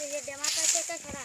तो ये डेमा पैसे का खड़ा